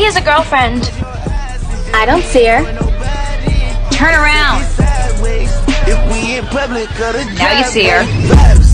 He has a girlfriend. I don't see her. Turn around. Now you see her.